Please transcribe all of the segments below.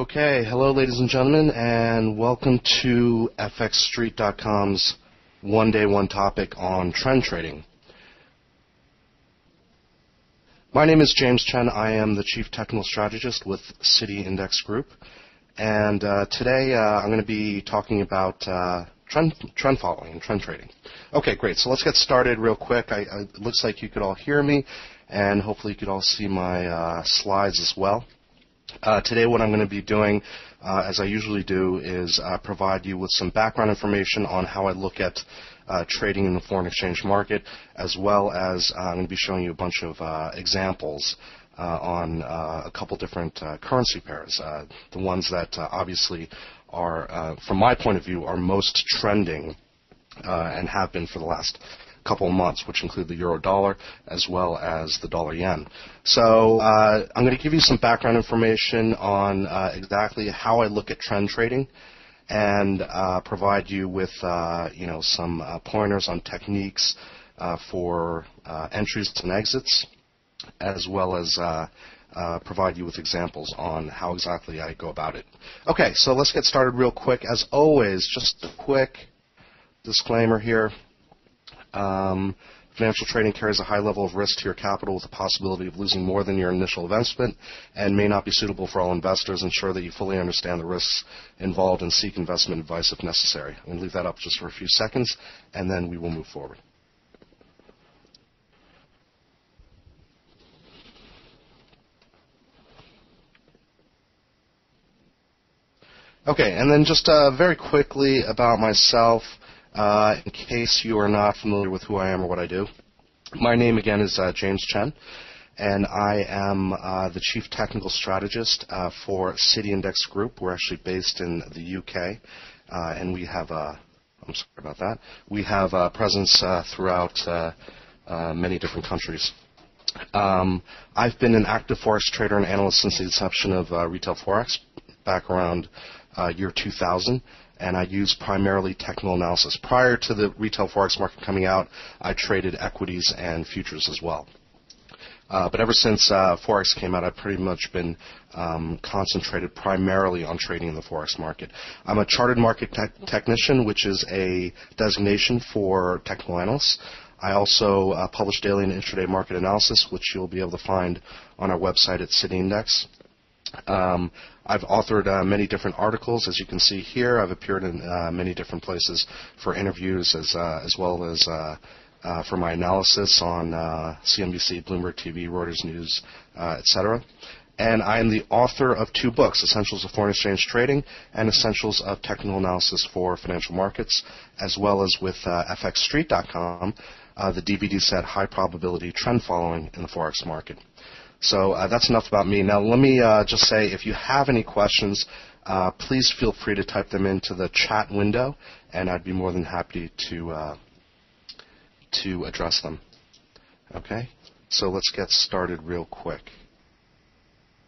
Okay, hello, ladies and gentlemen, and welcome to FXStreet.com's one day, one topic on trend trading. My name is James Chen. I am the Chief Technical Strategist with City Index Group, and uh, today uh, I'm going to be talking about uh, trend, trend following and trend trading. Okay, great. So let's get started real quick. I, I, it looks like you could all hear me, and hopefully you could all see my uh, slides as well. Uh, today, what I'm going to be doing, uh, as I usually do, is uh, provide you with some background information on how I look at uh, trading in the foreign exchange market, as well as uh, I'm going to be showing you a bunch of uh, examples on a couple different currency pairs. the ones that obviously are, from my point of view, are most trending and have been for the last couple of months, which include the euro dollar as well as the dollar yen. So uh, I'm going to give you some background information on uh, exactly how I look at trend trading and uh, provide you with uh, you know some uh, pointers on techniques uh, for entries and exits, as well as uh, provide you with examples on how exactly I go about it. Okay, so let's get started real quick. As always, just a quick disclaimer here. Um, financial trading carries a high level of risk to your capital with the possibility of losing more than your initial investment and may not be suitable for all investors. Ensure that you fully understand the risks involved and seek investment advice if necessary. I'm going to leave that up just for a few seconds and then we will move forward. Okay, and then just uh, very quickly about myself. Uh, in case you are not familiar with who I am or what I do, my name again is uh, James Chen, and I am uh, the Chief Technical Strategist uh, for City Index Group. We're actually based in the UK, uh, and we have a I'm sorry about that. We have a presence throughout many different countries. Um, I've been an active forex trader and analyst since the inception of retail forex back around year 2000 and I use primarily technical analysis. Prior to the retail forex market coming out, I traded equities and futures as well. Uh, but ever since uh, forex came out, I've pretty much been um, concentrated primarily on trading in the forex market. I'm a chartered market te- technician, which is a designation for technical analysts. I also uh, publish daily and intraday market analysis, which you'll be able to find on our website at City Index. Um, I've authored uh, many different articles, as you can see here. I've appeared in uh, many different places for interviews, as uh, as well as uh, uh, for my analysis on CNBC, Bloomberg TV, Reuters News, etc. And I am the author of two books, Essentials of Foreign Exchange Trading and Essentials of Technical Analysis for Financial Markets, as well as with FXStreet.com, the DVD set High Probability Trend Following in the Forex Market. So uh, that's enough about me. Now, let me uh, just say if you have any questions, uh, please feel free to type them into the chat window, and I'd be more than happy to uh, to address them. Okay, so let's get started real quick.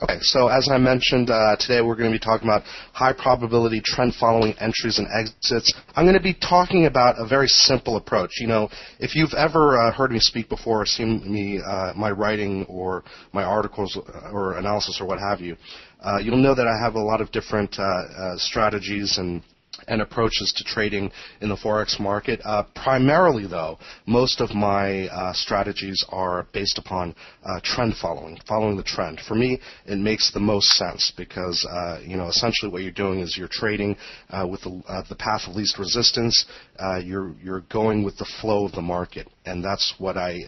Okay, so as I mentioned, uh, today we're going to be talking about high probability trend following entries and exits. I'm going to be talking about a very simple approach. You know, if you've ever uh, heard me speak before or seen me, uh, my writing or my articles or analysis or what have you, uh, you'll know that I have a lot of different uh, uh, strategies and and approaches to trading in the forex market. Uh, primarily, though, most of my uh, strategies are based upon uh, trend following, following the trend. For me, it makes the most sense because uh, you know essentially what you're doing is you're trading uh, with the, uh, the, path of least resistance. you're you're going with the flow of the market, and that's what I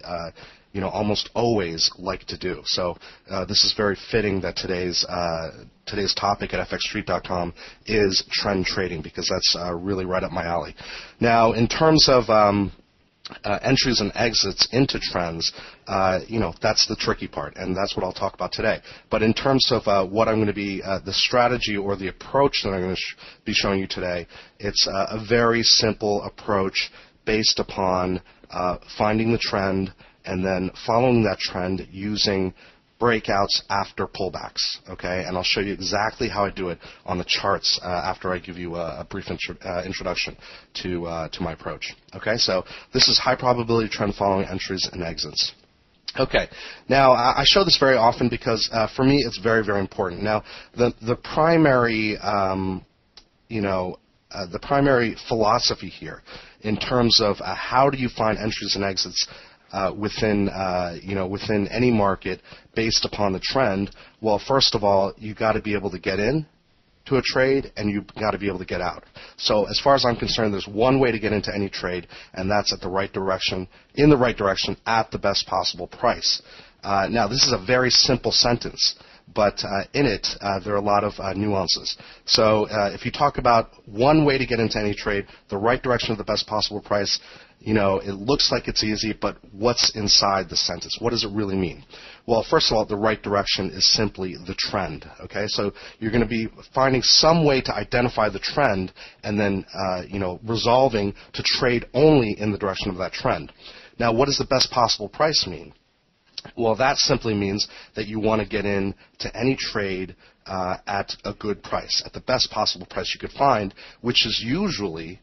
you know, almost always like to do. So uh, this is very fitting that today's uh, today's topic at fxstreet.com is trend trading because that's uh, really right up my alley. Now, in terms of um, uh, entries and exits into trends, uh, you know, that's the tricky part, and that's what I'll talk about today. But in terms of uh, what I'm going to be, uh, the strategy or the approach that I'm going to sh- be showing you today, it's uh, a very simple approach based upon uh, finding the trend, and then following that trend using breakouts after pullbacks. Okay, and I'll show you exactly how I do it on the charts uh, after I give you a, a brief intro, uh, introduction to uh, to my approach. Okay, so this is high probability trend following entries and exits. Okay. Now, I show this very often because uh, for me it's very, very important. Now, the the primary, um, you know, uh, the primary philosophy here, in terms of uh, how do you find entries and exits uh, within, uh, you know, within any market based upon the trend. Well, first of all, you've got to be able to get in to a trade and you've got to be able to get out. So as far as I'm concerned, there's one way to get into any trade, and that's at the right direction, in the right direction, at the best possible price. Uh, now, this is a very simple sentence, but uh, in it, uh, there are a lot of uh, nuances. So uh, if you talk about one way to get into any trade, the right direction of the best possible price, you know, it looks like it's easy, but what's inside the sentence? What does it really mean? Well, first of all, the right direction is simply the trend. Okay, so you're going to be finding some way to identify the trend, and then uh, you know resolving to trade only in the direction of that trend. Now, what does the best possible price mean? Well, that simply means that you want to get in to any trade uh, at a good price, at the best possible price you could find, which is usually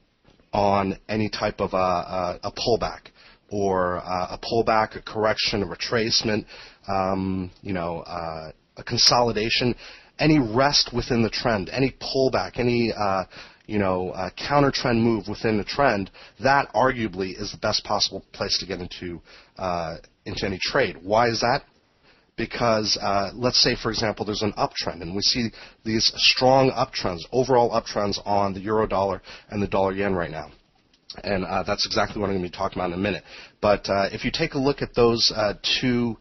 on any type of a, a, a pullback or uh, a pullback, a correction, a retracement, um, you know, uh, a consolidation, any rest within the trend, any pullback, any uh, you know uh, counter trend move within the trend, that arguably is the best possible place to get into uh, into any trade. Why is that? because uh, let's say, for example, there's an uptrend, and we see these strong uptrends, overall uptrends on the euro dollar and the dollar yen right now. And uh, that's exactly what I'm going to be talking about in a minute. But uh, if you take a look at those uh, two,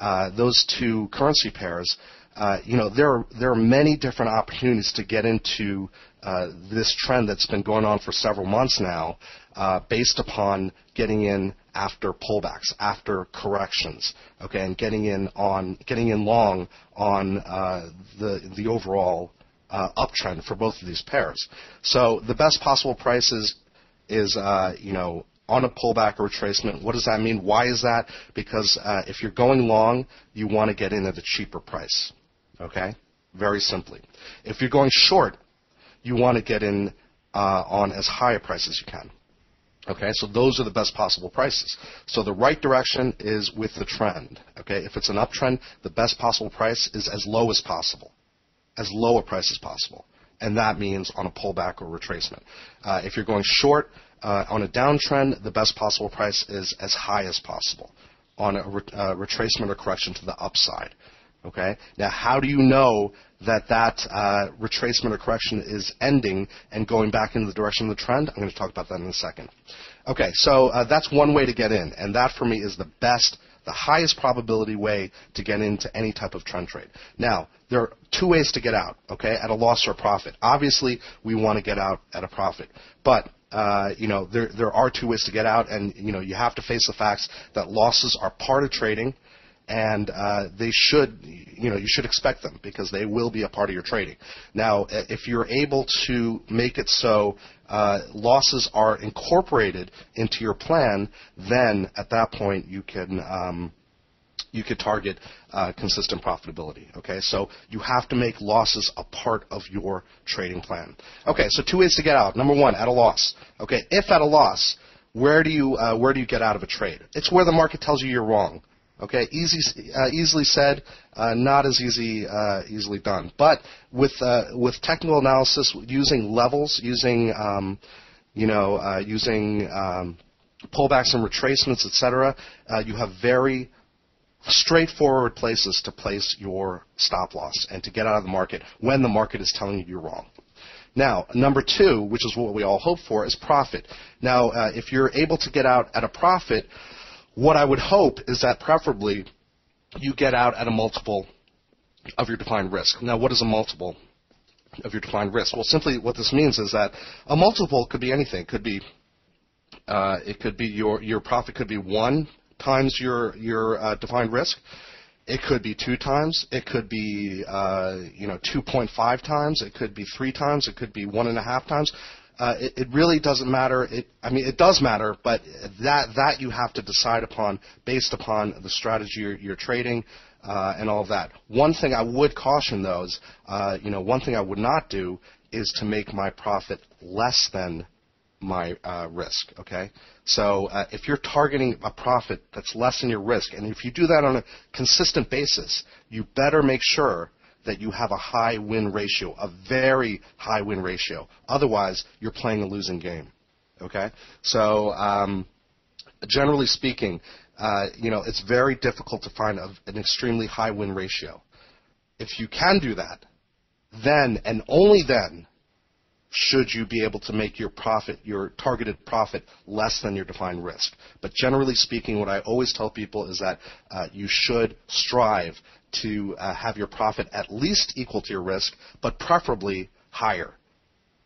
uh, those two currency pairs, uh, you know there are there are many different opportunities to get into this trend that's been going on for several months now, based upon getting in after pullbacks, after corrections, okay, and getting in on getting in long on uh, the the overall uh, uptrend for both of these pairs. So the best possible price is is uh, you know on a pullback or retracement. What does that mean? Why is that? Because uh, if you're going long, you want to get in at a cheaper price. Okay, very simply. If you're going short, you want to get in uh, on as high a price as you can. Okay, so those are the best possible prices. So the right direction is with the trend. Okay, if it's an uptrend, the best possible price is as low as possible, as low a price as possible, and that means on a pullback or retracement. Uh, if you're going short uh, on a downtrend, the best possible price is as high as possible on a re- uh, retracement or correction to the upside. Okay. Now, how do you know that that uh, retracement or correction is ending and going back into the direction of the trend? I'm going to talk about that in a second. Okay, so uh, that's one way to get in, and that for me is the best, the highest probability way to get into any type of trend trade. Now, there are two ways to get out. Okay, at a loss or a profit. Obviously, we want to get out at a profit, but uh, you know, there there are two ways to get out, and you know, you have to face the facts that losses are part of trading and uh, they should, you know, you should expect them because they will be a part of your trading. Now, if you're able to make it so uh, losses are incorporated into your plan, then at that point you can. Um, you could target uh, consistent profitability. Okay, so you have to make losses a part of your trading plan. Okay, so two ways to get out. Number one, at a loss. Okay, if at a loss, where do you uh, where do you get out of a trade? It's where the market tells you you're wrong. Okay, easy, uh, easily said, uh, not as easy, uh, easily done. But with uh, with technical analysis, using levels, using um, you know, uh, using um, pullbacks and retracements, etc., uh, you have very straightforward places to place your stop loss and to get out of the market when the market is telling you you're wrong. Now, number two, which is what we all hope for, is profit. Now, if you're able to get out at a profit, what I would hope is that preferably you get out at a multiple of your defined risk. Now, what is a multiple of your defined risk? Well, simply what this means is that a multiple could be anything. It could be uh, it could be your your profit could be one times your your uh, defined risk. It could be two times. It could be uh, you know 2.5 times. It could be three times. It could be one and a half times uh, it, it, really doesn't matter. It, I mean, it does matter, but that that you have to decide upon based upon the strategy you're, you're trading uh, and all of that. One thing I would caution though is, uh, you know, one thing I would not do is to make my profit less than my uh, risk. Okay, so uh, if you're targeting a profit that's less than your risk, and if you do that on a consistent basis, you better make sure that you have a high win ratio, a very high win ratio. Otherwise, you're playing a losing game. Okay, so um, generally speaking, uh, you know it's very difficult to find a, an extremely high win ratio. If you can do that, then and only then should you be able to make your profit, your targeted profit, less than your defined risk. But generally speaking, what I always tell people is that uh, you should strive to uh, have your profit at least equal to your risk, but preferably higher.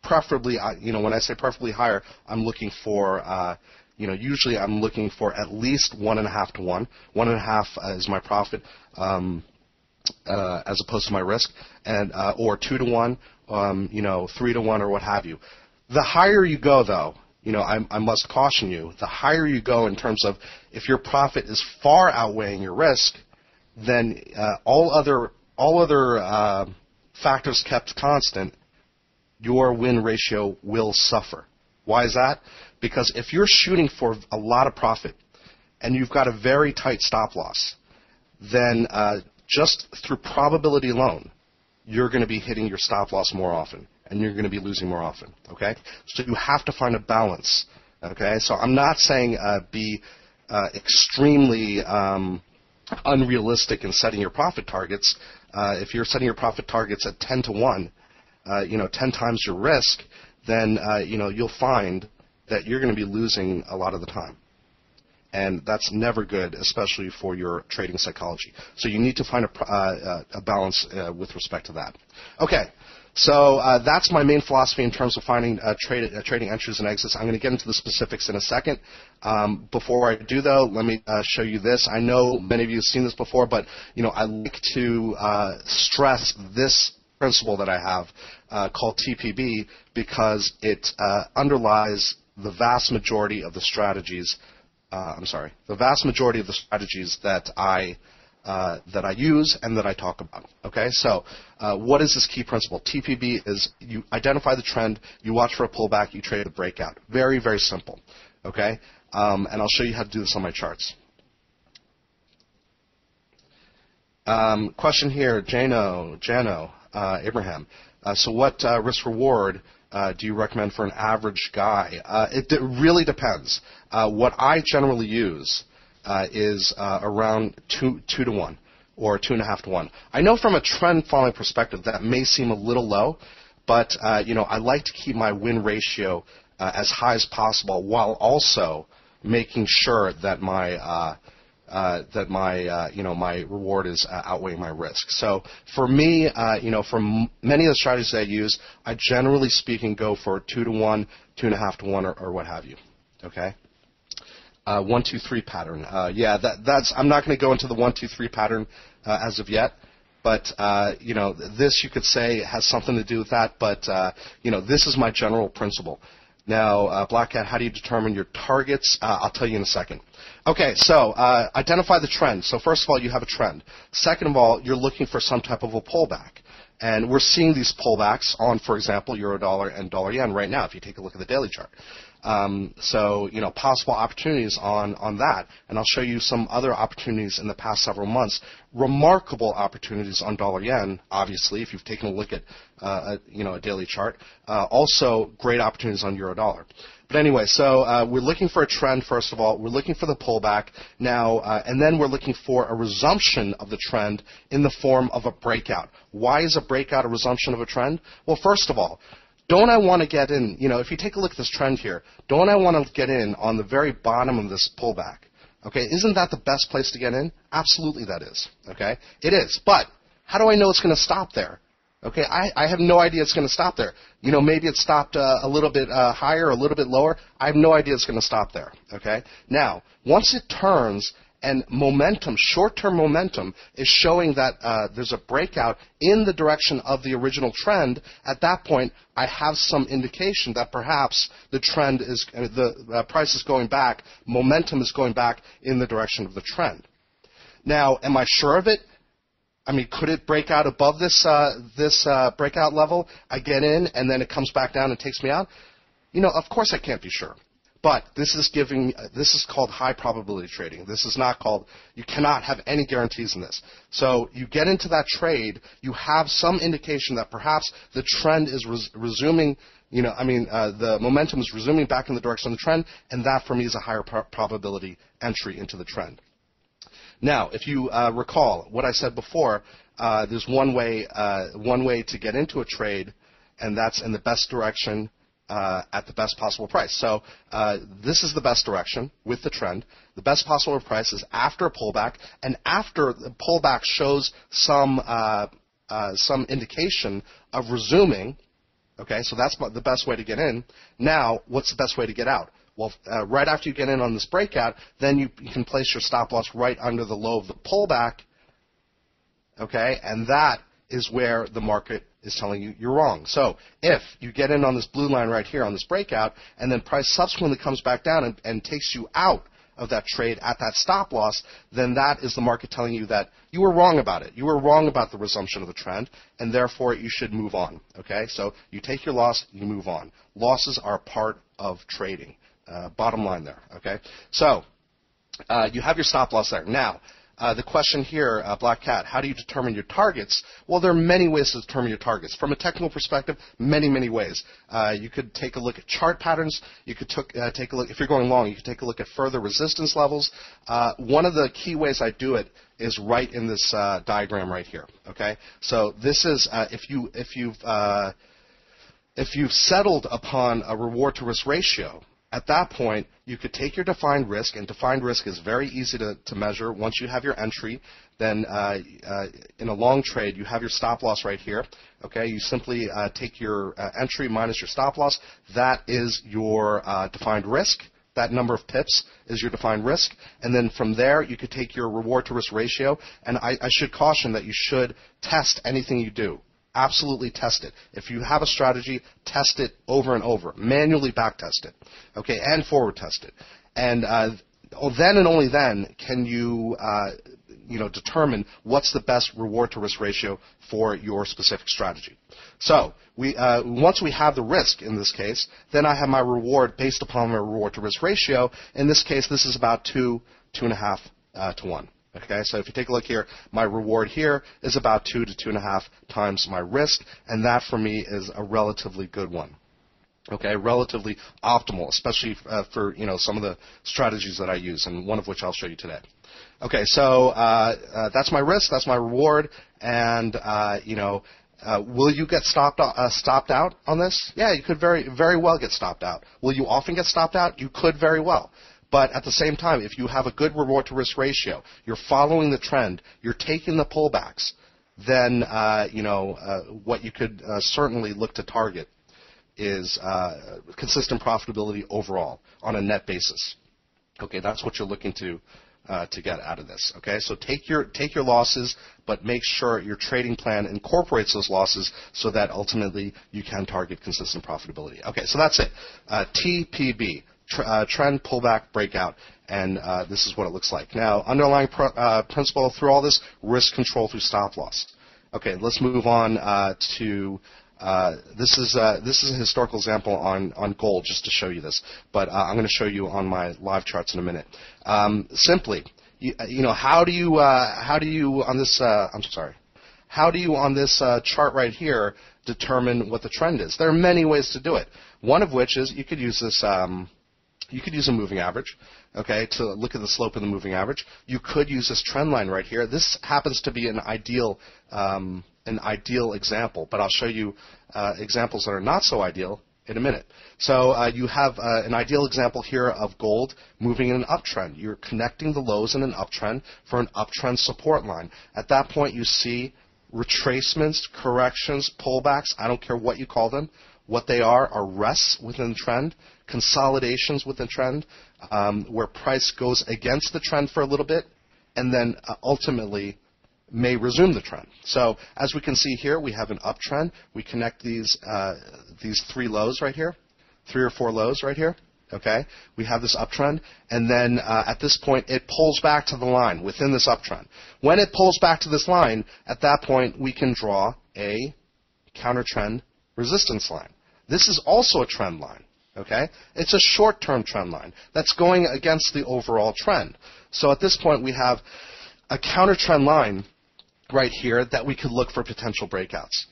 Preferably, you know, when I say preferably higher, I'm looking for, uh, you know, usually I'm looking for at least one and a half to one. One and a half uh, is my profit. Um, uh, as opposed to my risk, and uh, or two to one, um, you know, three to one, or what have you. The higher you go, though, you know, I, I must caution you. The higher you go in terms of if your profit is far outweighing your risk, then uh, all other all other uh, factors kept constant, your win ratio will suffer. Why is that? Because if you're shooting for a lot of profit and you've got a very tight stop loss, then uh, just through probability alone, you're going to be hitting your stop loss more often and you're going to be losing more often. Okay? So you have to find a balance. Okay? So I'm not saying uh, be uh, extremely um, unrealistic in setting your profit targets. Uh, if you're setting your profit targets at 10 to 1, uh, you know, 10 times your risk, then, uh, you know, you'll find that you're going to be losing a lot of the time and that's never good, especially for your trading psychology. So you need to find a, uh, a balance uh, with respect to that. Okay. So uh, that's my main philosophy in terms of finding uh, trade, uh, trading entries and exits. I'm going to get into the specifics in a second. Um, before I do, though, let me uh, show you this. I know many of you have seen this before, but you know I like to stress this principle that I have called TPB because it underlies the vast majority of the strategies uh, I'm sorry, the vast majority of the strategies that I uh, that I use and that I talk about. Okay, so uh, what is this key principle? TPB is you identify the trend, you watch for a pullback, you trade the breakout. Very, very simple. Okay, um, and I'll show you how to do this on my charts. Um, question here, Jano, Jano, uh, Abraham. Uh, so what uh, risk reward uh, do you recommend for an average guy? Uh, it d- really depends. Uh, what I generally use is around two, two to one or two and a half to one. I know from a trend following perspective that may seem a little low, but you know I like to keep my win ratio as high as possible while also making sure that my uh, that my uh, you know my reward is uh, outweighing my risk. So for me, uh, you know, for m- many of the strategies I use, I generally speaking go for two to one, two and a half to one, or, or what have you. Okay. Uh, one two three pattern. Uh, yeah, that, that's. I'm not going to go into the one two three pattern as of yet. But you know, this you could say has something to do with that. But you know, this is my general principle. Now, uh, Black Cat, how do you determine your targets? Uh, I'll tell you in a second. Okay, so uh, identify the trend. So first of all, you have a trend. Second of all, you're looking for some type of a pullback. And we're seeing these pullbacks on, for example, euro dollar and dollar yen right now, if you take a look at the daily chart. Um, so, you know, possible opportunities on, on that. And I'll show you some other opportunities in the past several months. Remarkable opportunities on dollar yen, obviously, if you've taken a look at, uh, a, you know, a daily chart. Uh, also, great opportunities on euro dollar. But anyway, so uh, we're looking for a trend, first of all. We're looking for the pullback now, uh, and then we're looking for a resumption of the trend in the form of a breakout. Why is a breakout a resumption of a trend? Well, first of all, don't I want to get in, you know, if you take a look at this trend here, don't I want to get in on the very bottom of this pullback? Okay, isn't that the best place to get in? Absolutely that is. Okay, it is. But how do I know it's going to stop there? Okay, I, I have no idea it's going to stop there. You know, maybe it stopped uh, a little bit uh, higher, a little bit lower. I have no idea it's going to stop there. Okay, now once it turns and momentum, short-term momentum, is showing that uh, there's a breakout in the direction of the original trend. At that point, I have some indication that perhaps the trend is uh, the uh, price is going back, momentum is going back in the direction of the trend. Now, am I sure of it? I mean, could it break out above this uh, this uh, breakout level? I get in, and then it comes back down and takes me out. You know, of course I can't be sure. But this is giving, this is called high probability trading. This is not called, you cannot have any guarantees in this. So you get into that trade, you have some indication that perhaps the trend is res- resuming, you know, I mean, uh, the momentum is resuming back in the direction of the trend, and that for me is a higher pro- probability entry into the trend. Now, if you uh, recall what I said before, uh, there's one way, uh, one way to get into a trade, and that's in the best direction uh, at the best possible price. So uh, this is the best direction with the trend. The best possible price is after a pullback, and after the pullback shows some uh, uh some indication of resuming. Okay, so that's the best way to get in. Now, what's the best way to get out? Well, uh, right after you get in on this breakout, then you, you can place your stop loss right under the low of the pullback. Okay, and that is where the market is telling you you're wrong. So if you get in on this blue line right here on this breakout, and then price subsequently comes back down and, and takes you out of that trade at that stop loss, then that is the market telling you that you were wrong about it. You were wrong about the resumption of the trend, and therefore you should move on. Okay, so you take your loss, you move on. Losses are part of trading. Uh, bottom line there. Okay, so uh, you have your stop loss there. Now, uh, the question here, uh, Black Cat, how do you determine your targets? Well, there are many ways to determine your targets. From a technical perspective, many, many ways. Uh, you could take a look at chart patterns. You could took, uh, take a look, if you're going long, you could take a look at further resistance levels. Uh, one of the key ways I do it is right in this diagram right here. Okay, so this is if you if you've if you've settled upon a reward to risk ratio, at that point, you could take your defined risk, and defined risk is very easy to, to measure. Once you have your entry, then uh, uh, in a long trade, you have your stop loss right here. Okay, you simply uh, take your uh, entry minus your stop loss. That is your uh, defined risk. That number of pips is your defined risk. And then from there, you could take your reward to risk ratio. And I, I should caution that you should test anything you do absolutely test it. If you have a strategy, test it over and over. Manually back test it. Okay, and forward test it. And uh, then and only then can you uh, you know determine what's the best reward to risk ratio for your specific strategy. So we uh, once we have the risk in this case, then I have my reward based upon my reward to risk ratio. In this case, this is about two two and a half uh, to one. Okay, so if you take a look here, my reward here is about two to two and a half times my risk, and that for me is a relatively good one. Okay, relatively optimal, especially uh, for you know some of the strategies that I use, and one of which I'll show you today. Okay, so uh, uh, that's my risk, that's my reward, and uh, you know, uh, will you get stopped uh, stopped out on this? Yeah, you could very very well get stopped out. Will you often get stopped out? You could very well. But at the same time, if you have a good reward to risk ratio, you're following the trend, you're taking the pullbacks, then uh, you know uh, what you could uh, certainly look to target is uh, consistent profitability overall on a net basis. Okay, that's what you're looking to uh, to get out of this. Okay, so take your take your losses, but make sure your trading plan incorporates those losses so that ultimately you can target consistent profitability. Okay, so that's it. Uh, TPB tr- uh, trend pullback breakout, and uh, this is what it looks like. Now, underlying pr- uh, principle through all this, risk control through stop loss. Okay, let's move on uh, to uh, this is uh, this is a historical example on on gold, just to show you this. But I'm going to show you on my live charts in a minute. Um, simply, you, you, know, how do you how do you on this? I'm sorry. How do you on this chart right here determine what the trend is? There are many ways to do it. One of which is you could use this. Um, you could use a moving average, okay, to look at the slope of the moving average. You could use this trend line right here. This happens to be an ideal, um, an ideal example, but I'll show you uh, examples that are not so ideal in a minute. So uh, you have uh, an ideal example here of gold moving in an uptrend. You're connecting the lows in an uptrend for an uptrend support line. At that point, you see retracements, corrections, pullbacks. I don't care what you call them. What they are are rests within the trend, consolidations within the trend, um, where price goes against the trend for a little bit, and then uh, ultimately may resume the trend. So as we can see here, we have an uptrend. We connect these uh, these three lows right here, three or four lows right here. Okay, we have this uptrend, and then uh, at this point it pulls back to the line within this uptrend. When it pulls back to this line, at that point we can draw a counter trend resistance line. This is also a trend line. Okay? It's a short-term trend line that's going against the overall trend. So at this point, we have a counter trend line right here that we could look for potential breakouts.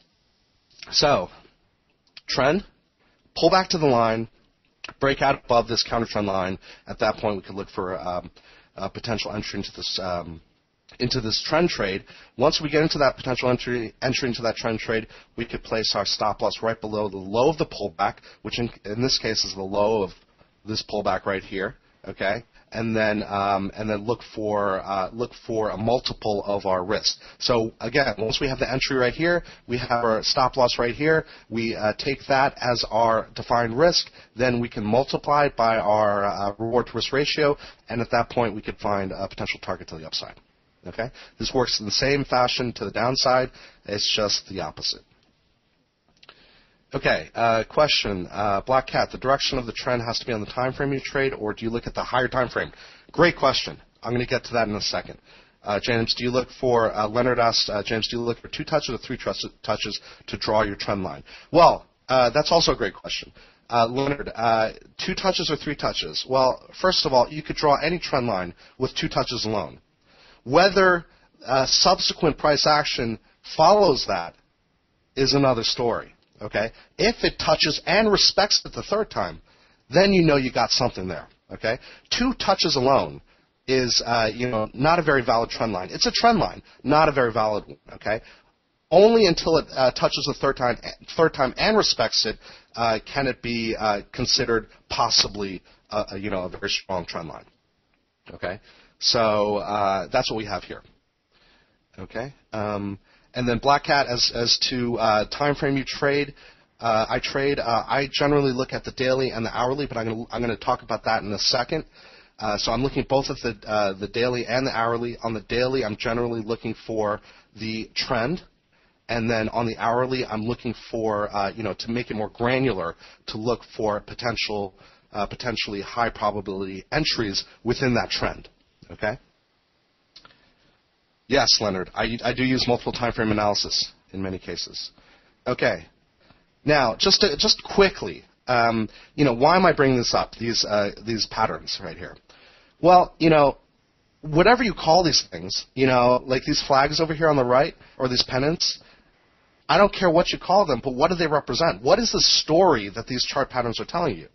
So, trend, pull back to the line, break out above this counter trend line. At that point, we could look for um, potential entry into this um, into this trend trade. Once we get into that potential entry entry into that trend trade, we could place our stop loss right below the low of the pullback, which in, in this case is the low of this pullback right here. Okay, and then um, and then look for uh, look for a multiple of our risk. So again, once we have the entry right here, we have our stop loss right here. We uh, take that as our defined risk. Then we can multiply it by our uh, reward to risk ratio, and at that point we could find a potential target to the upside. Okay, this works in the same fashion to the downside. It's just the opposite. Okay, uh, question. Uh, Black Cat, the direction of the trend has to be on the time frame you trade, or do you look at the higher time frame? Great question. I'm going to get to that in a second. Uh, James, do you look for, uh, Leonard asked, uh, James, do you look for two touches or three touches to draw your trend line? Well, uh, that's also a great question. Leonard, two touches or three touches? Well, first of all, you could draw any trend line with two touches alone. Whether subsequent price action follows that is another story. Okay? If it touches and respects it the third time, then you know you got something there. Okay? Two touches alone is, uh, you know, not a very valid trend line. It's a trend line, not a very valid one. Okay? Only until it uh, touches the third time, third time and respects it, uh, can it be uh, considered possibly, a, you know, a very strong trend line. Okay? So uh, that's what we have here. Okay? Um, and then Black Cat, as, as to uh, time frame you trade, uh, I trade. Uh, I generally look at the daily and the hourly, but I'm going to I'm to talk about that in a second. Uh, so I'm looking both at the uh, the daily and the hourly. On the daily, I'm generally looking for the trend, and then on the hourly, I'm looking for you know to make it more granular to look for potential potentially high probability entries within that trend. Okay. Yes, Leonard. I, I do use multiple time frame analysis in many cases. Okay. Now, just to, just quickly, um, you know, why am I bringing this up? These uh, these patterns right here. Well, you know, whatever you call these things, you know, like these flags over here on the right or these pennants. I don't care what you call them, but what do they represent? What is the story that these chart patterns are telling you?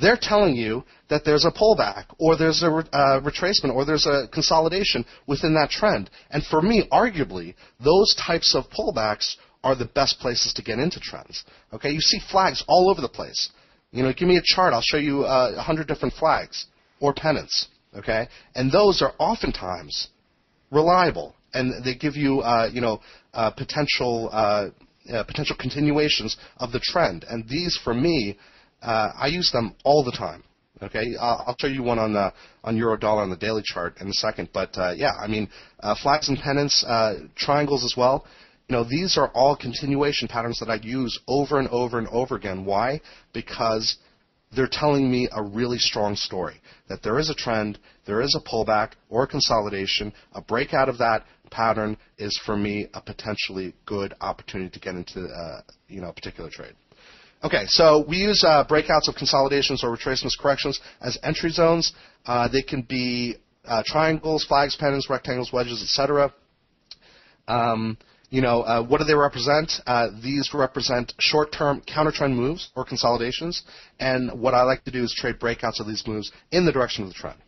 They're telling you that there's a pullback, or there's a uh, retracement, or there's a consolidation within that trend. And for me, arguably, those types of pullbacks are the best places to get into trends. Okay, you see flags all over the place. You know, give me a chart, I'll show you uh, a uh, hundred different flags or pennants. Okay, and those are oftentimes reliable, and they give you, uh, you know, uh, potential uh, potential continuations of the trend. And these, for me, uh, I use them all the time. Okay, I'll show you one on the on euro dollar on the daily chart in a second. But uh, yeah, I mean uh, flags and pennants, uh, triangles as well. You know, these are all continuation patterns that I use over and over and over again. Why? Because they're telling me a really strong story that there is a trend, there is a pullback or consolidation. A breakout of that pattern is for me a potentially good opportunity to get into uh, you know a particular trade. Okay, so we use uh, breakouts of consolidations or retracements corrections as entry zones. Uh, they can be uh, triangles, flags, pennants, rectangles, wedges, etc. Um, you know, uh, what do they represent? Uh, these represent short-term counter-trend moves or consolidations, and what I like to do is trade breakouts of these moves in the direction of the trend.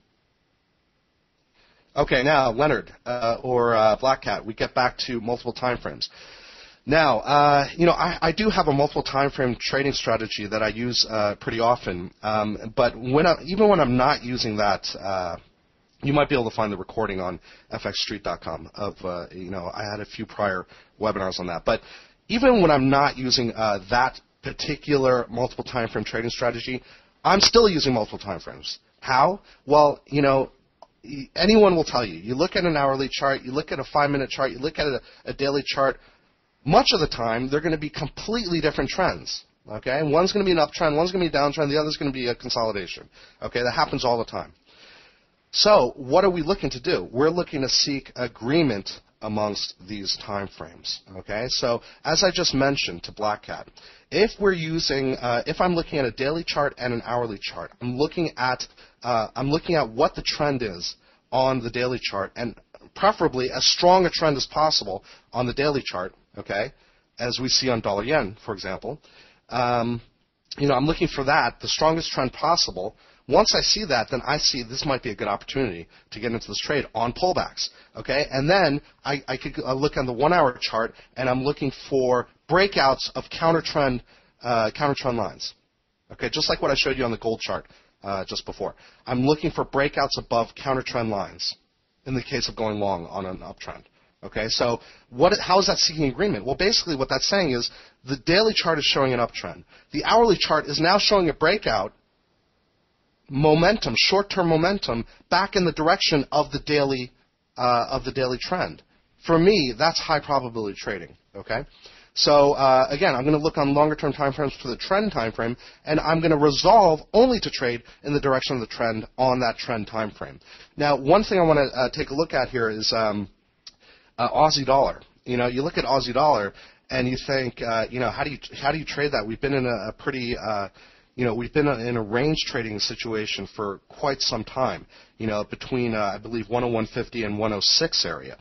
Okay, now Leonard uh, or Black Cat, we get back to multiple time frames. Now, uh, you know, I, I, do have a multiple time frame trading strategy that I use uh, pretty often. Um, but when I, even when I'm not using that, uh, you might be able to find the recording on fxstreet.com. Of uh, you know, I had a few prior webinars on that. But even when I'm not using uh, that particular multiple time frame trading strategy, I'm still using multiple time frames. How? Well, you know, anyone will tell you. You look at an hourly chart, you look at a five minute chart, you look at a, a daily chart much of the time they're going to be completely different trends. Okay, one's going to be an uptrend, one's going to be a downtrend, the other's going to be a consolidation. Okay, that happens all the time. So, what are we looking to do? We're looking to seek agreement amongst these time frames. Okay, so as I just mentioned to Black Cat, if we're using, uh, if I'm looking at a daily chart and an hourly chart, I'm looking at, uh, I'm looking at what the trend is on the daily chart, and preferably as strong a trend as possible on the daily chart. Okay, as we see on dollar yen, for example. Um, you know, I'm looking for that, the strongest trend possible. Once I see that, then I see this might be a good opportunity to get into this trade on pullbacks. Okay, and then I, I could look on the one-hour chart, and I'm looking for breakouts of counter trend, uh, counter trend lines. Okay, just like what I showed you on the gold chart uh, just before. I'm looking for breakouts above counter trend lines in the case of going long on an uptrend. Okay, so what, how is that seeking agreement? Well, basically what that's saying is the daily chart is showing an uptrend. The hourly chart is now showing a breakout momentum, short-term momentum, back in the direction of the daily uh, of the daily trend. For me, that's high probability trading. Okay, so uh, again, I'm going to look on longer-term timeframes for the trend time frame, and I'm going to resolve only to trade in the direction of the trend on that trend time frame. Now, one thing I want to uh, take a look at here is um, uh, Aussie dollar. You know, you look at Aussie dollar and you think, uh, you know, how do you how do you trade that? We've been in a, a pretty uh, you know, we've been in a range trading situation for quite some time, you know, between, uh, I believe, 101.50 and 106 area.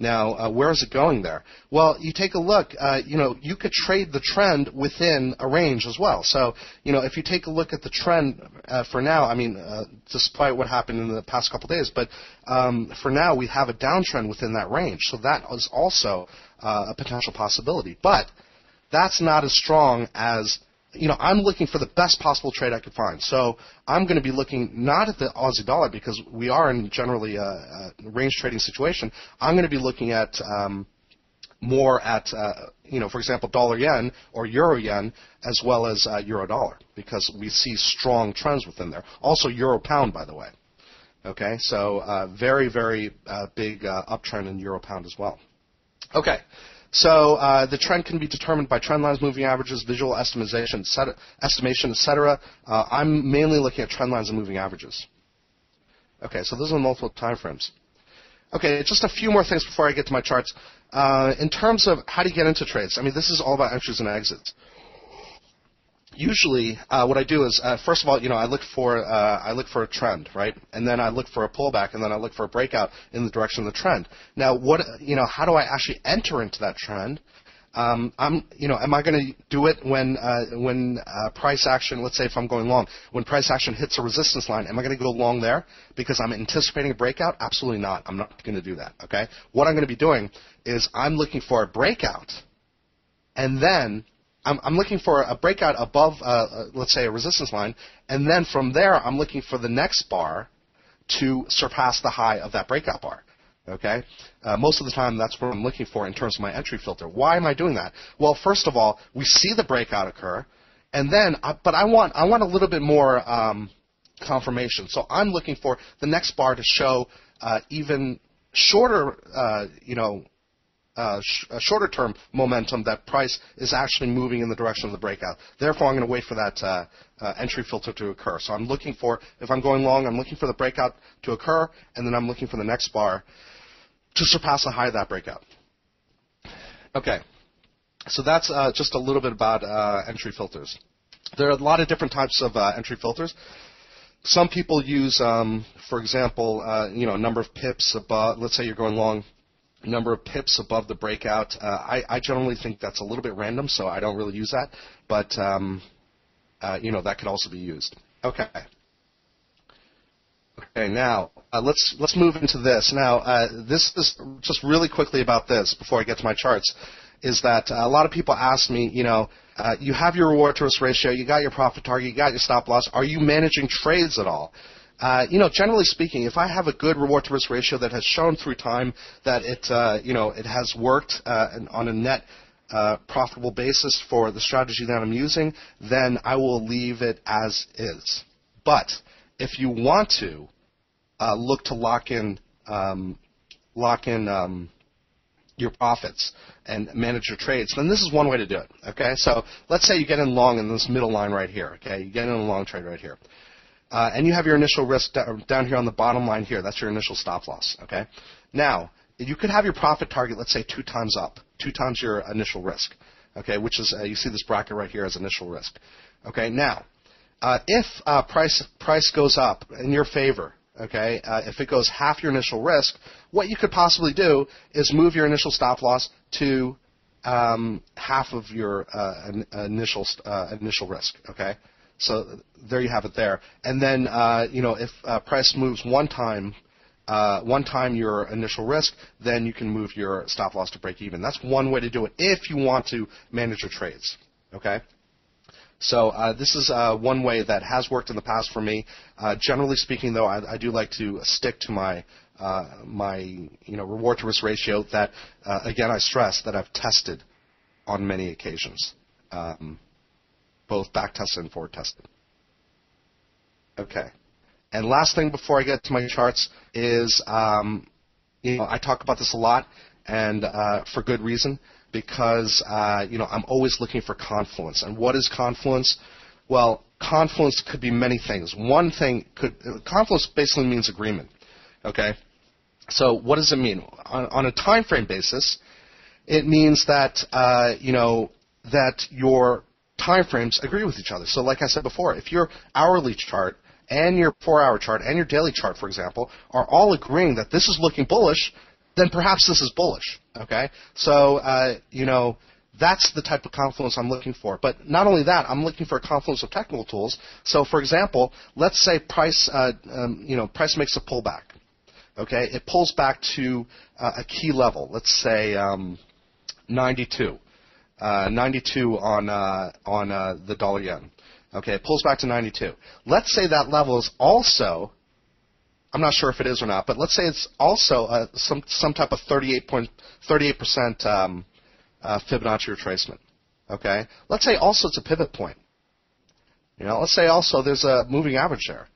Now, uh, where is it going there? Well, you take a look. Uh, you know, you could trade the trend within a range as well. So, you know, if you take a look at the trend uh, for now, I mean, uh, despite what happened in the past couple days, but um, for now we have a downtrend within that range. So that is also uh, a potential possibility. But that's not as strong as you know, I'm looking for the best possible trade I could find. So I'm going to be looking not at the Aussie dollar because we are in generally a, a range trading situation. I'm going to be looking at um, more at, uh, you know, for example, dollar yen or euro yen as well as uh, euro dollar because we see strong trends within there. Also euro pound, by the way. Okay, so uh, very, very uh, big uh, uptrend in euro pound as well. Okay. So uh, the trend can be determined by trend lines, moving averages, visual estimation, set, estimation, etc. Uh, I'm mainly looking at trend lines and moving averages. Okay, so those are multiple time frames. Okay, just a few more things before I get to my charts. Uh, in terms of how do you get into trades, I mean, this is all about entries and exits usually uh, what I do is uh, first of all, you know, I look for uh, I look for a trend, right, and then I look for a pullback, and then I look for a breakout in the direction of the trend. Now, what you know, how do I actually enter into that trend? Um, I'm, you know, am I going to do it when uh, when uh, price action? Let's say if I'm going long, when price action hits a resistance line, am I going to go long there because I'm anticipating a breakout? Absolutely not. I'm not going to do that. Okay. What I'm going to be doing is I'm looking for a breakout, and then I'm, I'm looking for a breakout above, uh, uh, let's say, a resistance line, and then from there, I'm looking for the next bar to surpass the high of that breakout bar. Okay, uh, most of the time that's what I'm looking for in terms of my entry filter. Why am I doing that? Well, first of all, we see the breakout occur, and then, uh, but I want I want a little bit more um, confirmation. So I'm looking for the next bar to show uh, even shorter, you know, uh, sh- shorter term momentum that price is actually moving in the direction of the breakout. Therefore, I'm going to wait for that uh, uh, entry filter to occur. So I'm looking for, if I'm going long, I'm looking for the breakout to occur, and then I'm looking for the next bar to surpass the high of that breakout. Okay, so that's uh, just a little bit about uh, entry filters. There are a lot of different types of uh, entry filters. Some people use, um, for example, you know, a number of pips above. Let's say you're going long number of pips above the breakout. Uh, I, I, generally think that's a little bit random, so I don't really use that. But um, uh, you know that could also be used. Okay. Okay. Now uh, let's let's move into this. Now uh, this is just really quickly about this before I get to my charts. Is that a lot of people ask me, you know, uh, you have your reward to risk ratio, you got your profit target, you got your stop loss. Are you managing trades at all? Uh, you know, generally speaking, if I have a good reward to risk ratio that has shown through time that it, uh, you know, it has worked uh, on a net uh, profitable basis for the strategy that I'm using, then I will leave it as is. But if you want to uh, look to lock in, um, lock in um, your profits and manage your trades, then this is one way to do it. Okay, so let's say you get in long in this middle line right here. Okay, you get in a long trade right here. Uh, and you have your initial risk down here on the bottom line here. That's your initial stop loss. Okay. Now, you could have your profit target, let's say, two times up, two times your initial risk. Okay, which is uh, you see this bracket right here as initial risk. Okay, now uh, if uh, price price goes up in your favor, okay, uh, if it goes half your initial risk, what you could possibly do is move your initial stop loss to um, half of your uh, initial initial risk. Okay, so there you have it there. And then uh, you know if uh, price moves one time. Uh, one time your initial risk, then you can move your stop loss to break even. That's one way to do it if you want to manage your trades. Okay. So uh, this is uh, one way that has worked in the past for me. Uh, generally speaking, though, I, I, do like to stick to my uh, my you know reward to risk ratio that uh, again I stress that I've tested on many occasions, um, both back tested and forward tested. Okay, and last thing before I get to my charts is um, you know I talk about this a lot and uh, for good reason because uh, you know I'm always looking for confluence. And what is confluence? Well, confluence could be many things. One thing could confluence basically means agreement. Okay, so what does it mean? On, on a time frame basis, it means that uh, you know that your time frames agree with each other. So like I said before, if your hourly chart and your four-hour chart and your daily chart, for example, are all agreeing that this is looking bullish, then perhaps this is bullish. Okay, so uh, you know that's the type of confluence I'm looking for. But not only that, I'm looking for a confluence of technical tools. So, for example, let's say price, uh, um, you know, price makes a pullback. Okay, it pulls back to uh, a key level. Let's say um, 92, uh, 92 on uh, on uh, the dollar yen. Okay, it pulls back to 92. Let's say that level is also I'm not sure if it is or not, but let's say it's also uh, some some type of 38 percent um, uh, Fibonacci retracement. Okay, let's say also it's a pivot point. You know, let's say also there's a moving average there.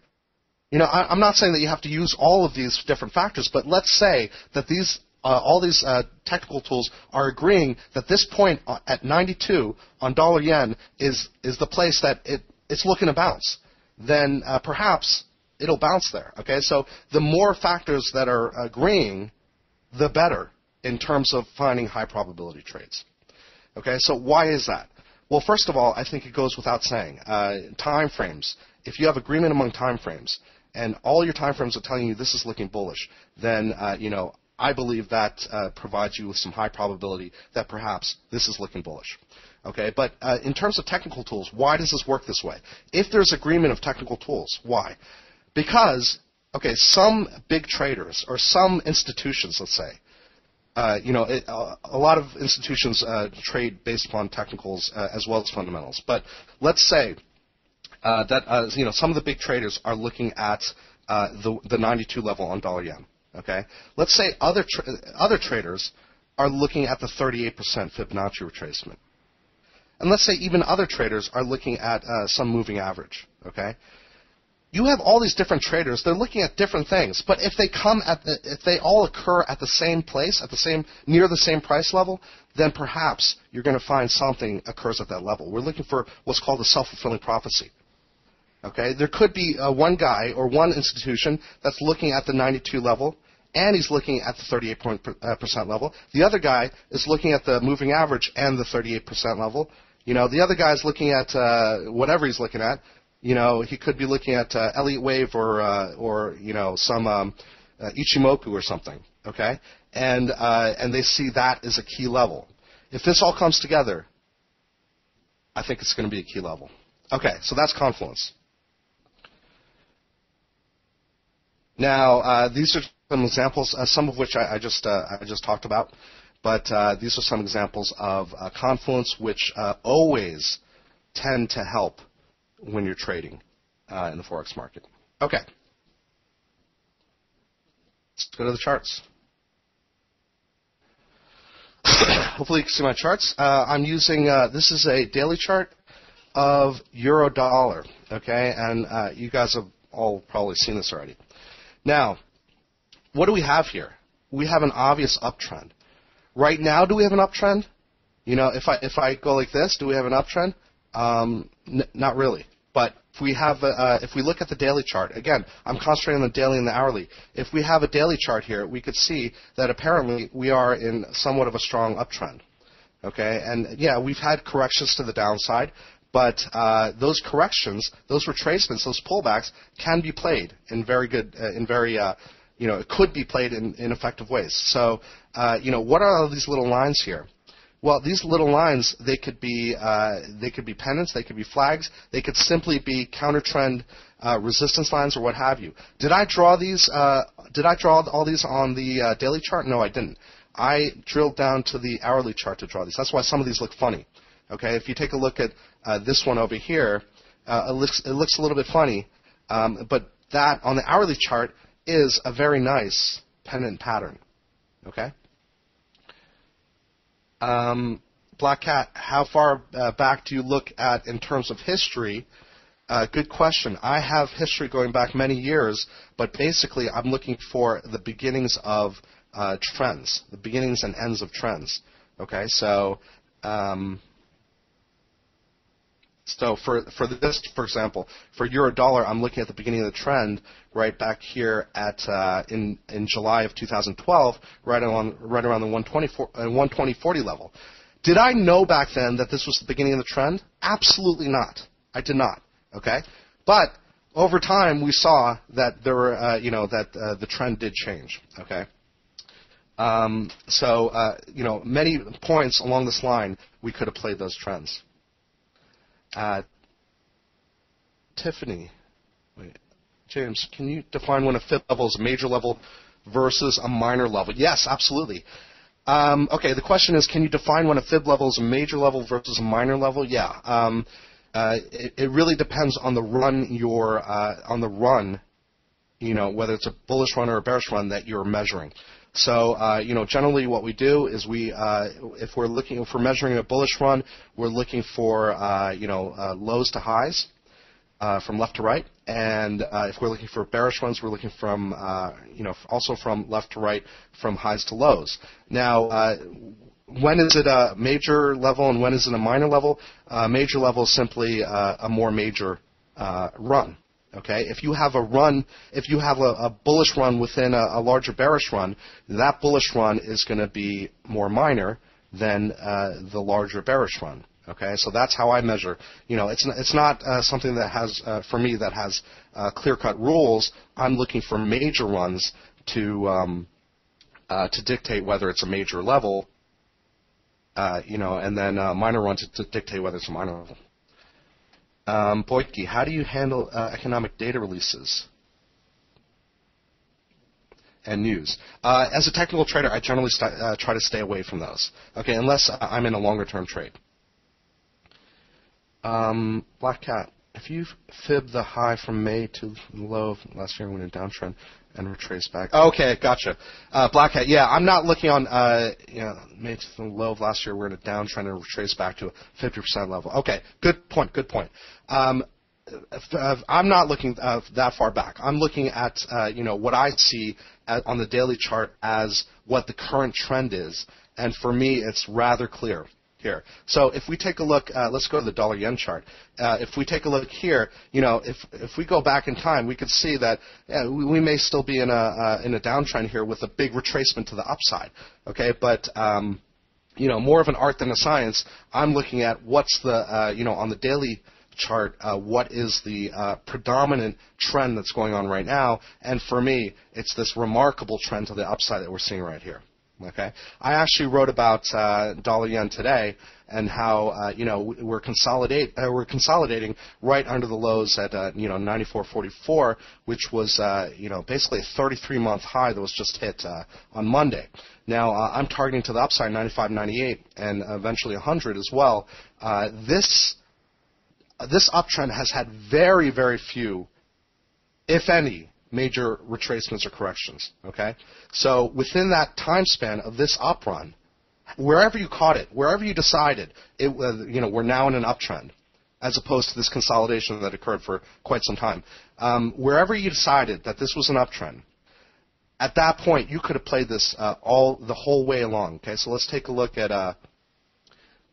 You know, I, am not saying that you have to use all of these different factors, but let's say that these uh, all these uh, technical tools are agreeing that this point uh, at 92 on dollar yen is is the place that it it's looking to bounce. Then uh, perhaps it'll bounce there. Okay, so the more factors that are agreeing, the better in terms of finding high probability trades. Okay, so why is that? Well, first of all, I think it goes without saying. Uh, time frames. If you have agreement among time frames, and all your time frames are telling you this is looking bullish, then uh, you know I believe that uh, provides you with some high probability that perhaps this is looking bullish. Okay, but uh, in terms of technical tools, why does this work this way? If there's agreement of technical tools, why? Because okay, some big traders or some institutions, let's say, uh, you know, it, uh, a lot of institutions uh, trade based upon technicals uh, as well as fundamentals. But let's say uh, that uh, you know some of the big traders are looking at the the 92 level on dollar yen. Okay, let's say other tra- other traders are looking at the 38% Fibonacci retracement, and let's say even other traders are looking at uh, some moving average. Okay, you have all these different traders. They're looking at different things, but if they come at the, if they all occur at the same place, at the same near the same price level, then perhaps you're going to find something occurs at that level. We're looking for what's called a self-fulfilling prophecy. Okay, there could be uh, one guy or one institution that's looking at the 92 level, and he's looking at the 38% uh, level. The other guy is looking at the moving average and the 38% level. You know, the other guy is looking at uh, whatever he's looking at. You know, he could be looking at uh, Elliott Wave or uh, or you know some um, uh, Ichimoku or something. Okay, and uh, and they see that as a key level. If this all comes together, I think it's going to be a key level. Okay, so that's confluence. Now, uh, these are some examples, uh, some of which I, I just uh, I just talked about, but uh, these are some examples of uh, confluence which uh, always tend to help when you're trading in the forex market. Okay, let's go to the charts. Hopefully, you can see my charts. I'm using this is a daily chart of euro dollar. Okay, and you guys have all probably seen this already. Now, what do we have here? We have an obvious uptrend. Right now, do we have an uptrend? You know, if I if I go like this, do we have an uptrend? Um, n- not really. But if we have a, uh, if we look at the daily chart again, I'm concentrating on the daily and the hourly. If we have a daily chart here, we could see that apparently we are in somewhat of a strong uptrend. Okay, and yeah, we've had corrections to the downside, but uh, those corrections, those retracements, those pullbacks can be played in very good, uh, in very, uh, you know, it could be played in, in effective ways. So, uh, you know, what are all these little lines here? Well, these little lines, they could be uh, they could be pennants, they could be flags, they could simply be counter trend uh, resistance lines or what have you. Did I draw these? Did I draw all these on the daily chart? No, I didn't. I drilled down to the hourly chart to draw these. That's why some of these look funny. Okay, if you take a look at uh, this one over here, uh, it looks it looks a little bit funny, um, but that on the hourly chart is a very nice pennant pattern. Okay. Um, Black Cat, how far uh, back do you look at in terms of history? Uh, good question. I have history going back many years, but basically I'm looking for the beginnings of uh, trends, the beginnings and ends of trends. Okay, so um, so for for this, for example, for euro dollar, I'm looking at the beginning of the trend right back here at uh, in in July of 2012, right around right around the 120 uh, 120.40 level. Did I know back then that this was the beginning of the trend? Absolutely not. I did not. Okay, but over time we saw that there were uh, you know that uh, the trend did change. Okay. Um, so uh, you know many points along this line we could have played those trends. Uh, Tiffany, wait, James, can you define when a fib level is a major level versus a minor level? Yes, absolutely. Um, okay, the question is, can you define when a fib level is a major level versus a minor level? Yeah. Um, uh, it, it, really depends on the run you're uh, on the run, you know, whether it's a bullish run or a bearish run that you're measuring. So, uh, you know, generally what we do is we, uh, if we're looking, if we're measuring a bullish run, we're looking for, uh, you know, uh, lows to highs uh, from left to right. And uh, if we're looking for bearish runs, we're looking from, you know, also from left to right, from highs to lows. Now, when is it a major level and when is it a minor level? A major level is simply a more major run. Okay, if you have a run, if you have a, a bullish run within a, a, larger bearish run, that bullish run is going to be more minor than uh, the larger bearish run. Okay, so that's how I measure. You know, it's it's not uh, something that has uh, for me that has uh, clear-cut rules. I'm looking for major runs to um, uh, to dictate whether it's a major level. Uh, you know, and then minor runs to dictate whether it's a minor level. Um, Boyke, how do you handle uh, economic data releases and news? Uh, as a technical trader, I generally st- uh, try to stay away from those. Okay, unless I'm in a longer term trade. Um, Black Cat, if you fib the high from May to low last year when a downtrend, and retrace back. Okay, gotcha. Uh, Black Hat, yeah, I'm not looking on, uh, you know, made the low of last year. We're in a downtrend and retrace back to a 50% level. Okay, good point, good point. Um, I'm not looking uh, that far back. I'm looking at, uh, you know, what I see at, on the daily chart as what the current trend is. And for me, it's rather clear here. So if we take a look, uh, let's go to the dollar yen chart. Uh, if we take a look here, you know, if if we go back in time, we could see that yeah, we, we may still be in a uh, in a downtrend here with a big retracement to the upside. Okay, but um, you know, more of an art than a science. I'm looking at what's the uh, you know on the daily chart, uh, what is the uh, predominant trend that's going on right now, and for me, it's this remarkable trend to the upside that we're seeing right here. Okay, I actually wrote about uh, dollar yen today and how uh, you know we're consolidate uh, we're consolidating right under the lows at uh, you know 94.44, which was uh, you know basically a 33 month high that was just hit uh, on Monday. Now uh, I'm targeting to the upside 95.98 and eventually 100 as well. Uh, this this uptrend has had very very few, if any, major retracements or corrections. Okay, so within that time span of this up run, wherever you caught it, wherever you decided, it uh, you know we're now in an uptrend, as opposed to this consolidation that occurred for quite some time. Um, wherever you decided that this was an uptrend, at that point you could have played this uh, all the whole way along. Okay, so let's take a look at uh,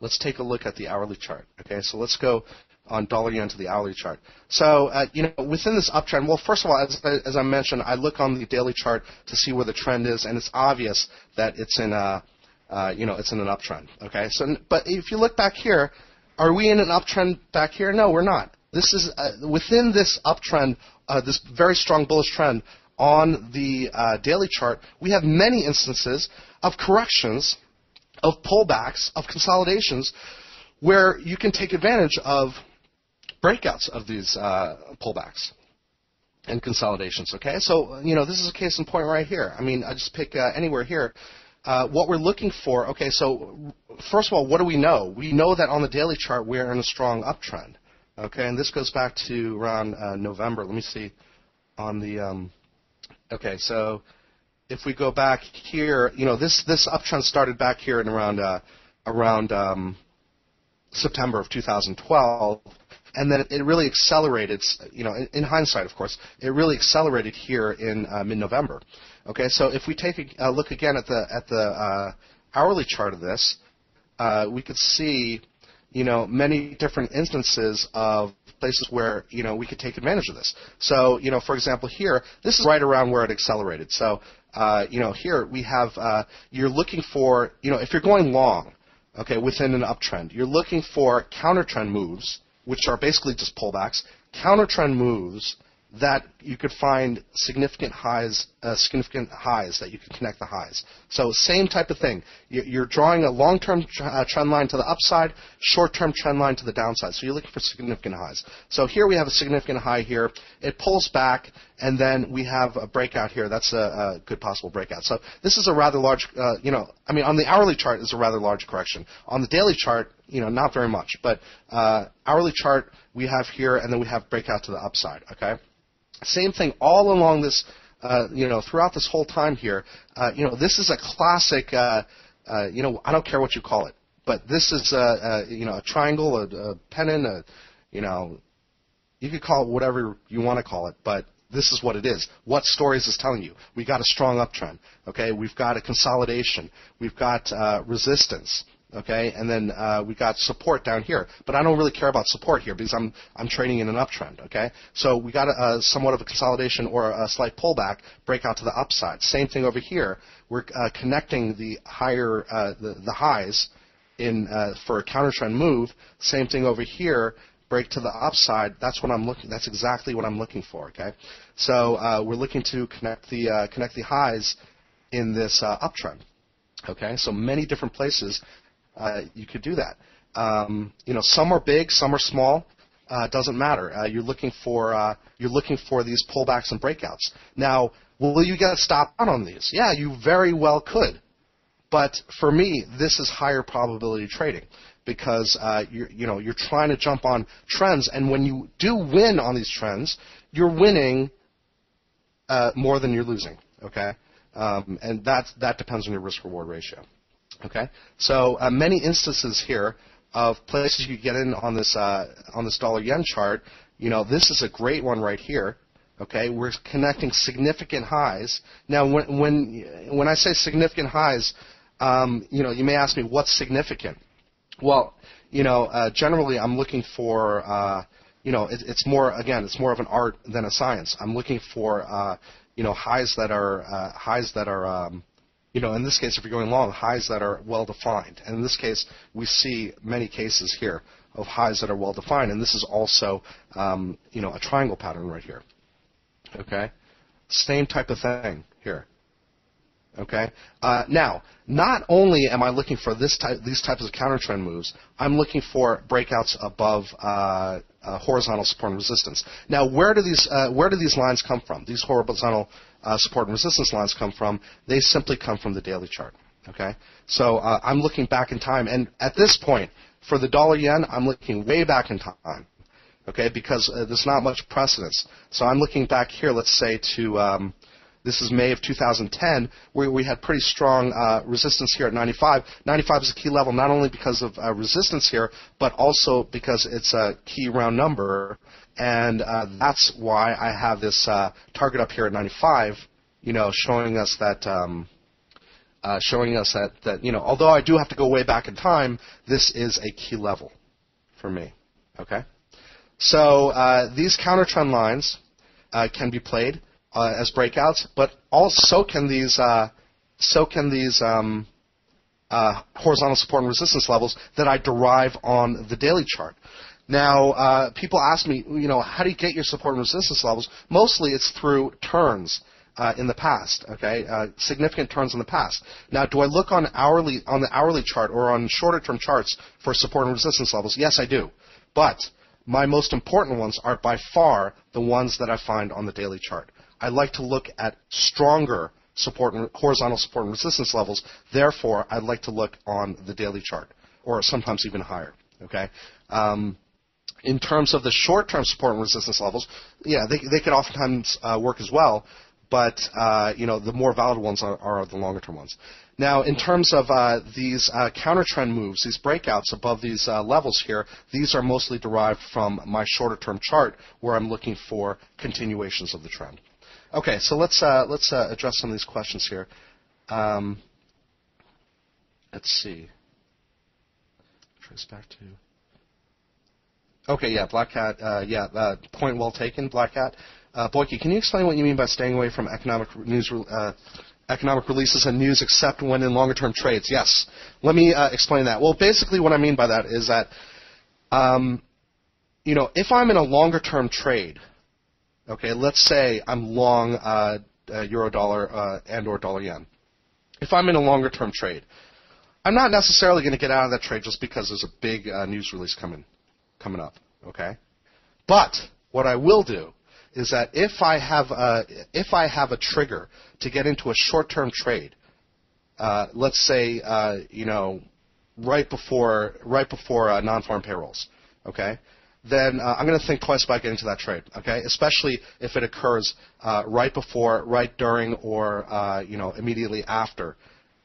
let's take a look at the hourly chart. Okay, so let's go on dollar yen to the hourly chart. So, uh, you know, within this uptrend, well, first of all, as, as I mentioned, I look on the daily chart to see where the trend is, and it's obvious that it's in a, uh, you know, it's in an uptrend. Okay, so, but if you look back here, are we in an uptrend back here? No, we're not. This is uh, within this uptrend, uh, this very strong bullish trend on the uh, daily chart. We have many instances of corrections, of pullbacks, of consolidations, where you can take advantage of breakouts of these uh, pullbacks and consolidations. Okay, so you know this is a case in point right here. I mean, I just pick uh, anywhere here. Uh, what we're looking for. Okay, so first of all, what do we know? We know that on the daily chart we're in a strong uptrend. Okay, and this goes back to around uh, November. Let me see on the. Um, okay, so if we go back here, you know this this uptrend started back here in around uh, around um, September of 2012 and then it really accelerated. You know, in, in hindsight, of course, it really accelerated here in uh, mid-November. Okay, so if we take a, a look again at the at the uh, hourly chart of this, uh, we could see, you know, many different instances of places where you know we could take advantage of this. So, you know, for example, here, this is right around where it accelerated. So, uh, you know, here we have uh, you're looking for, you know, if you're going long, okay, within an uptrend, you're looking for counter trend moves which are basically just pullbacks, counter trend moves that you could find significant highs, uh, significant highs that you can connect the highs. So same type of thing. You're drawing a long-term uh, trend line to the upside, short-term trend line to the downside. So you're looking for significant highs. So here we have a significant high here. It pulls back, and then we have a breakout here. That's a, a good possible breakout. So this is a rather large, uh, you know, I mean, on the hourly chart is a rather large correction. On the daily chart, you know, not very much. But uh, hourly chart we have here, and then we have breakout to the upside. Okay. Same thing all along this, uh, you know, throughout this whole time here. Uh, you know, this is a classic. Uh, uh, you know, I don't care what you call it, but this is a, a you know a triangle, a, a pennant, a you know, you could call it whatever you want to call it, but this is what it is. What story is telling you? We got a strong uptrend. Okay, we've got a consolidation. We've got uh, resistance okay, and then uh, we got support down here. But I don't really care about support here because I'm I'm trading in an uptrend, okay. So we got a, a somewhat of a consolidation or a slight pullback, breakout to the upside. Same thing over here. We're uh, connecting the higher uh, the, the highs in uh, for a counter trend move. Same thing over here. Break to the upside. That's what I'm looking. That's exactly what I'm looking for. Okay, so uh, we're looking to connect the uh, connect the highs in this uptrend. Okay, so many different places uh, you could do that. Um, you know, some are big, some are small. Uh, doesn't matter. Uh, you're looking for uh, you're looking for these pullbacks and breakouts. Now, will you get a stop out on these? Yeah, you very well could. But for me, this is higher probability trading because uh, you're, you know you're trying to jump on trends, and when you do win on these trends, you're winning uh, more than you're losing. Okay, um, and that that depends on your risk reward ratio. Okay, so uh, many instances here of places you get in on this uh, on this dollar yen chart. You know, this is a great one right here. Okay, we're connecting significant highs. Now, when when when I say significant highs, um, you know, you may ask me what's significant. Well, you know, uh, generally I'm looking for, uh, you know, it, it's more again, it's more of an art than a science. I'm looking for, uh, you know, highs that are uh, highs that are um, you know, in this case, if you're going long, highs that are well defined. And in this case, we see many cases here of highs that are well defined, and this is also, um, you know, a triangle pattern right here. Okay, same type of thing here. Okay. Uh, now, not only am I looking for this type, these types of counter trend moves, I'm looking for breakouts above uh, uh, horizontal support and resistance. Now, where do these uh, where do these lines come from? These horizontal uh, support and resistance lines come from? They simply come from the daily chart. Okay, so uh, I'm looking back in time, and at this point, for the dollar yen, I'm looking way back in time. Okay, because uh, there's not much precedence. So I'm looking back here, let's say to um, this is May of 2010, where we had pretty strong uh, resistance here at 95. 95 is a key level not only because of uh, resistance here, but also because it's a key round number, and uh, that's why I have this uh, target up here at 95. You know, showing us that. Um, uh, showing us that, that you know, although I do have to go way back in time, this is a key level for me. Okay. So uh, these counter trend lines uh, can be played uh, as breakouts, but also can these so can these um, horizontal support and resistance levels that I derive on the daily chart. Now, uh, people ask me, you know, how do you get your support and resistance levels? Mostly, it's through turns. Uh, in the past, okay, uh, significant turns in the past. Now, do I look on hourly on the hourly chart or on shorter term charts for support and resistance levels? Yes, I do. But my most important ones are by far the ones that I find on the daily chart. I like to look at stronger support and horizontal support and resistance levels. Therefore, I'd like to look on the daily chart, or sometimes even higher. Okay. Um, in terms of the short-term support and resistance levels, yeah, they they can oftentimes uh, work as well, but uh, you know the more valid ones are, are the longer-term ones. Now, in terms of uh, these uh, counter trend moves, these breakouts above these uh, levels here, these are mostly derived from my shorter term chart where I'm looking for continuations of the trend. Okay, so let's uh, let's uh, address some of these questions here. Um, let's see. Trace back to. Okay, yeah, Black Cat. Uh, yeah, uh, point well taken, Black Cat. Uh, Boyke, can you explain what you mean by staying away from economic news, uh, economic releases and news, except when in longer-term trades? Yes. Let me uh, explain that. Well, basically, what I mean by that is that, um, you know, if I'm in a longer-term trade, Okay, let's say I'm long uh, uh, euro dollar uh, and or dollar yen. If I'm in a longer term trade, I'm not necessarily going to get out of that trade just because there's a big uh, news release coming coming up. Okay, but what I will do is that if I have a, if I have a trigger to get into a short term trade, uh, let's say uh, you know right before right before uh, non-farm payrolls, okay, then uh, I'm going to think twice about getting into that trade. Okay, especially if it occurs uh, right before, right during, or uh, you know immediately after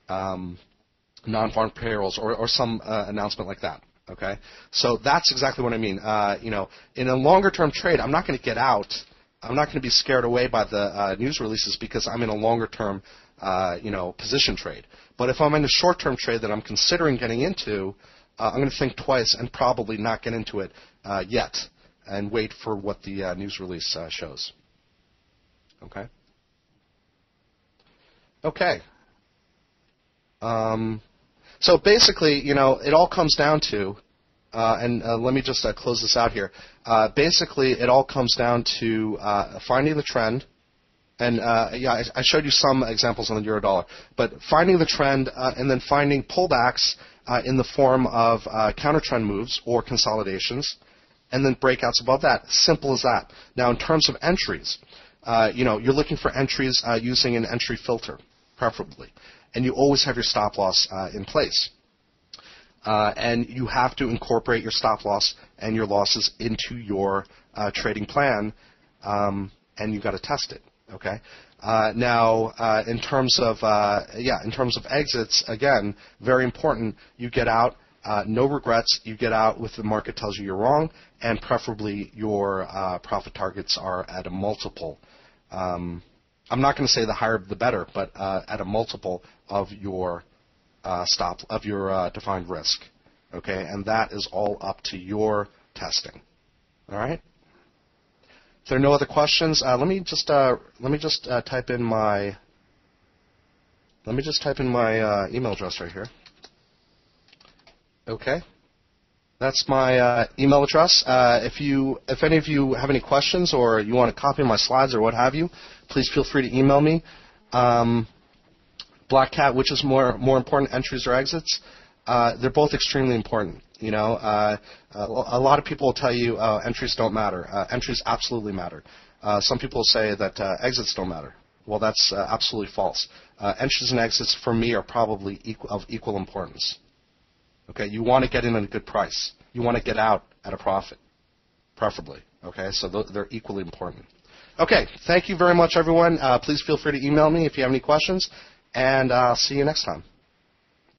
um, non-farm payrolls or, or some announcement like that. Okay, so that's exactly what I mean. Uh, you know, in a longer-term trade, I'm not going to get out. I'm not going to be scared away by the uh, news releases because I'm in a longer-term, you know, position trade. But if I'm in a short-term trade that I'm considering getting into, uh, I'm going to think twice and probably not get into it uh, yet and wait for what the uh, news release uh, shows. Okay? Okay. Um, so basically, you know, it all comes down to, uh, and uh, let me just close this out here. basically, it all comes down to finding the trend. And yeah, I, I, showed you some examples on the euro dollar, but finding the trend and then finding pullbacks uh, in the form of uh, counter trend moves or consolidations, and then breakouts above that. Simple as that. Now, in terms of entries, uh, you know, you're looking for entries uh, using an entry filter, preferably, and you always have your stop loss uh, in place. Uh, and you have to incorporate your stop loss and your losses into your trading plan, um, and you've got to test it. Okay. Uh, now, uh, in terms of uh, yeah, in terms of exits, again, very important. You get out, uh, no regrets. You get out with the market tells you you're wrong, and preferably your uh, profit targets are at a multiple. Um, I'm not going to say the higher the better, but uh, at a multiple of your stop of your defined risk. Okay, and that is all up to your testing. All right. If there are no other questions, uh, let me just uh, let me just uh, type in my let me just type in my uh, email address right here. Okay, that's my uh, email address. Uh, if you if any of you have any questions or you want to copy my slides or what have you, please feel free to email me. Um, Black Cat, which is more more important, entries or exits? they're both extremely important. You know, uh, a lot of people will tell you uh, entries don't matter. Uh, entries absolutely matter. Uh, some people say that uh, exits don't matter. Well, that's uh, absolutely false. entries and exits for me are probably equal, of equal importance. Okay, you want to get in at a good price. You want to get out at a profit, preferably. Okay, so th- they're equally important. Okay, thank you very much, everyone. Uh, please feel free to email me if you have any questions, and I'll see you next time.